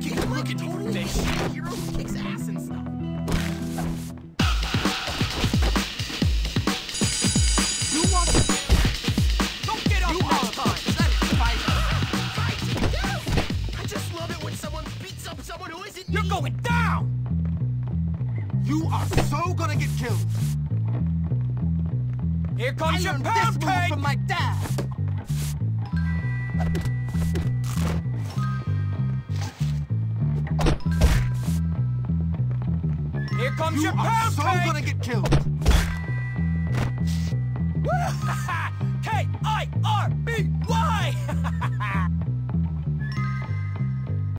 think you can look at this? Hero kicks ass and stuff. You want to... Don't get up You next are time! Is that a fighter? Fight! Yes! I just love it when someone beats up someone who isn't You're going down! You are so gonna get killed. Here I comes your pound cake! from my dad. Here comes You your are pound so gonna get killed.